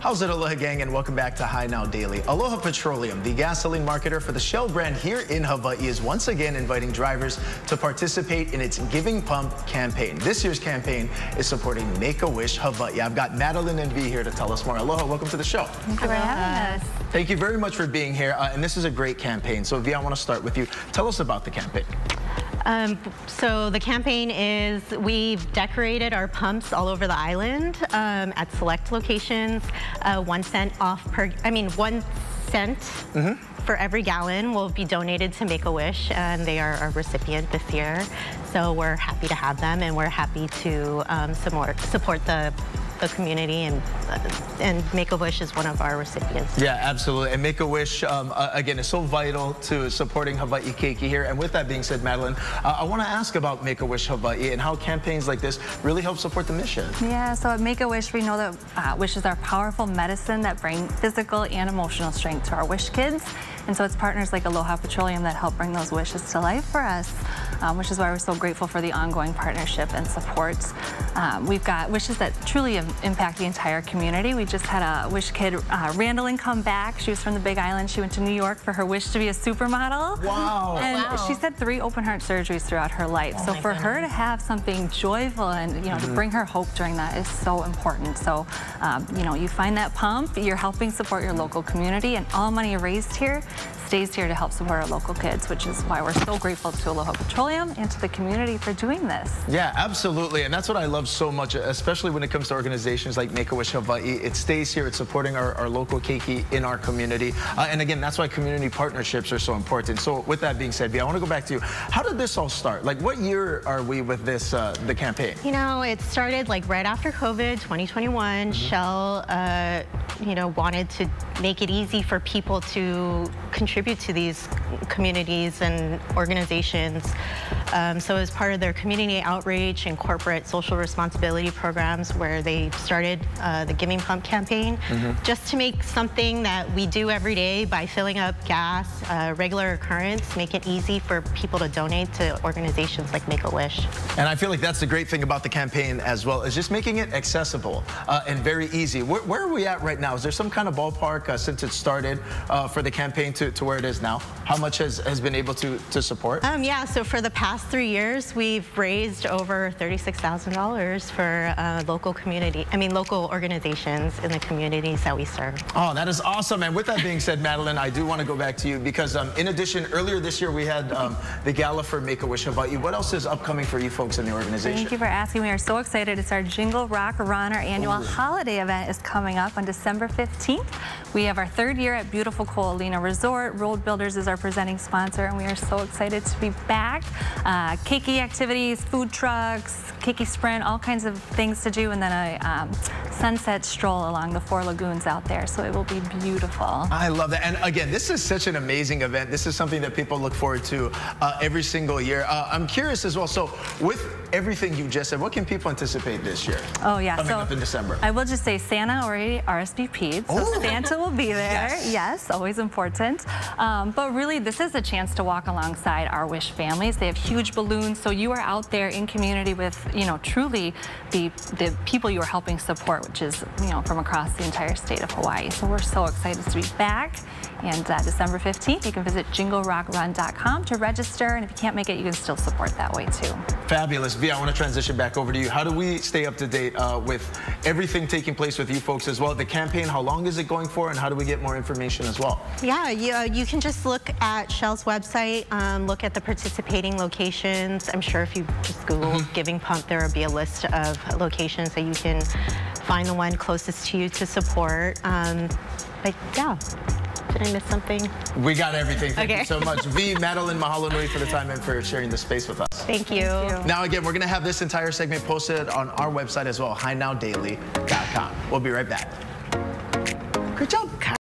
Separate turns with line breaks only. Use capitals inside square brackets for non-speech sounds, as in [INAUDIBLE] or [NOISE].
How's it, Aloha gang, and welcome back to HI Now Daily. Aloha Petroleum, the gasoline marketer for the Shell brand here in Hawaii, is once again inviting drivers to participate in its Giving Pump campaign. This year's campaign is supporting Make-A-Wish Hawaii. I've got Madeline and V here to tell us more. Aloha, welcome to the show.
Thank you for having us.
Thank you very much for being here, uh, and this is a great campaign. So, V, I want to start with you. Tell us about the campaign.
Um, so the campaign is we've decorated our pumps all over the island um, at select locations. Uh, one cent off per, I mean, one cent mm -hmm. for every gallon will be donated to Make-A-Wish, and they are our recipient this year. So we're happy to have them, and we're happy to um, support, support the the community, and and Make-A-Wish is one of our recipients.
Yeah, absolutely. And Make-A-Wish, um, uh, again, is so vital to supporting Hawaii Keiki here. And with that being said, Madeline, uh, I want to ask about Make-A-Wish Hawaii and how campaigns like this really help support the mission.
Yeah, so at Make-A-Wish, we know that uh, wishes are powerful medicine that bring physical and emotional strength to our wish kids. And so it's partners like Aloha Petroleum that help bring those wishes to life for us, um, which is why we're so grateful for the ongoing partnership and support. Um, we've got wishes that truly impact the entire community. We just had a wish kid, uh, Randolyn, come back. She was from the Big Island. She went to New York for her wish to be a supermodel.
Wow.
And
wow.
she's had three open heart surgeries throughout her life. Oh so for goodness. her to have something joyful and, you know, mm -hmm. to mm-hmm. bring her hope during that is so important. So, um, you know, you find that pump, you're helping support your local community and all money raised here stays here to help support our local kids, which is why we're so grateful to Aloha Petroleum and to the community for doing this.
Yeah, absolutely. And that's what I love so much, especially when it comes to organizations like Make-A-Wish Hawaii. It stays here. It's supporting our, our local keiki in our community. Uh, and again, that's why community partnerships are so important. So with that being said, I want to go back to you. How did this all start? Like, what year are we with this, uh, the campaign?
You know, it started like right after COVID, 2021. Mm -hmm. Shell, uh, you know, wanted to make it easy for people to contribute contribute to these communities and organizations. Um, so as part of their community outreach and corporate social responsibility programs where they started uh, the Giving Pump campaign, mm -hmm. just to make something that we do every day by filling up gas, uh, regular occurrence, make it easy for people to donate to organizations like Make-A-Wish.
And I feel like that's the great thing about the campaign as well, is just making it accessible uh, and very easy. Where, where, are we at right now? Is there some kind of ballpark uh, since it started uh, for the campaign to, to where it is now? How much has, has been able to, to support?
Um, yeah, so for the past three years, we've raised over $36,000 for uh, local community, I mean, local organizations in the communities that we serve.
Oh, that is awesome. And with that being said, Madeline, I do want to go back to you because um, in addition, earlier this year, we had um, the gala for Make-A-Wish Hawaii. What else is upcoming for you folks in the organization?
Thank you for asking. We are so excited. It's our Jingle Rock Run, our annual Ooh. holiday event is coming up on December 15th. We have our third year at beautiful Ko Olina Resort. Road Builders is our presenting sponsor, and we are so excited to be back. Uh, keiki activities, food trucks, keiki sprint, all kinds of things to do, and then a um, sunset stroll along the four lagoons out there. So it will be beautiful.
I love that. And again, this is such an amazing event. This is something that people look forward to uh, every single year. Uh, I'm curious as well. So with everything you just said, what can people anticipate this year?
Oh, yeah.
Coming
so
up in December.
I will just say Santa already RSVP'd. So oh. Santa will be there. [LAUGHS] Yes, yes always important. Um, but really, this is a chance to walk alongside our Wish families. They have huge balloons. So you are out there in community with, you know, truly the, the people you are helping support, which is, you know, from across the entire state of Hawaii. So we're so excited to be back. And uh, December 15th, you can visit jinglerockrun.com to register. And if you can't make it, you can still support that way too.
Fabulous. V, I want to transition back over to you. How do we stay up to date uh, with everything taking place with you folks as well? The campaign, how long is it going for? And how do we get more information as well?
Yeah, you, uh, you can just look at Shell's website, um, look at the participating locations. I'm sure if you just Google mm -hmm. Giving Pump, there will be a list of locations that you can find the one closest to you to support. Um, but yeah. Did I miss something?
We got everything. Thank okay. you so much. [LAUGHS] V, Madeline, mahalo nui for the time and for sharing the space with us.
Thank you. Thank
you. Now, again, we're going to have this entire segment posted on our website as well, hinowdaily.com. We'll be right back. Good job.